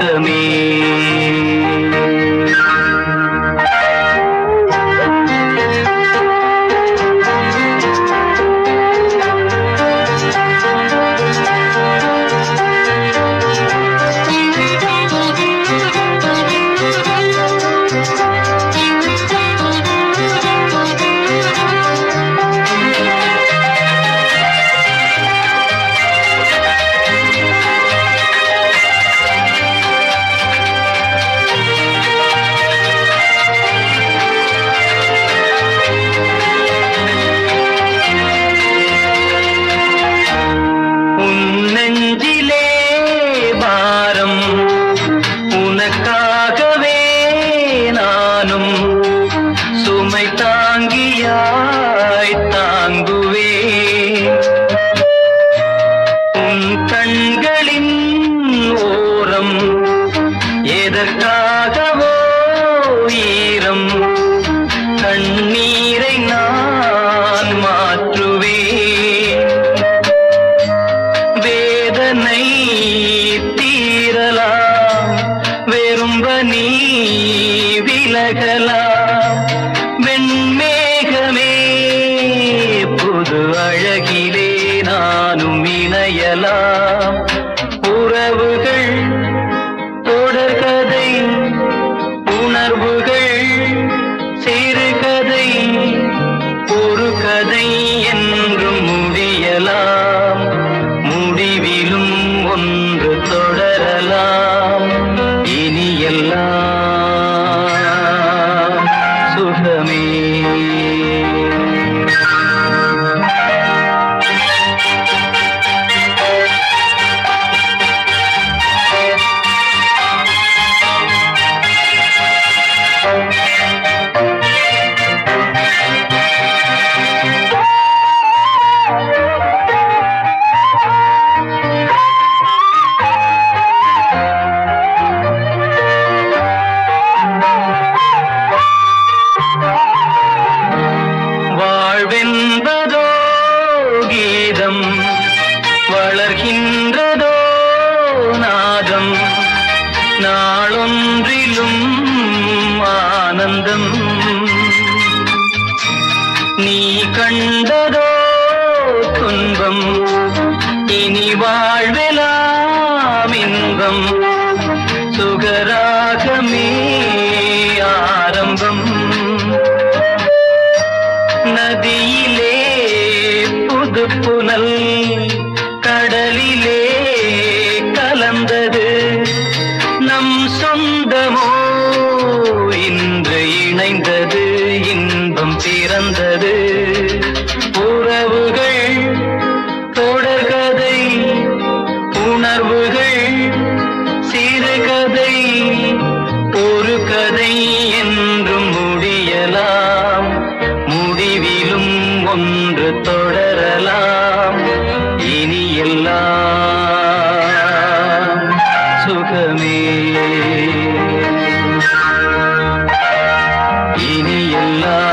me. புது அழகிலே நானும் இணையலாம். உறவுகள் ஆனந்தம். நீ கண்டதோ துன்பம் இனிவா உறவுகள் தொடர்கதை உணர்வுகள் சிறுகதை ஒரு கதை என்றும் முடியலாம். முடிவிலும் ஒன்று தொடரலாம். இனி எல்லாம் சுகமே. இனி எல்லாம்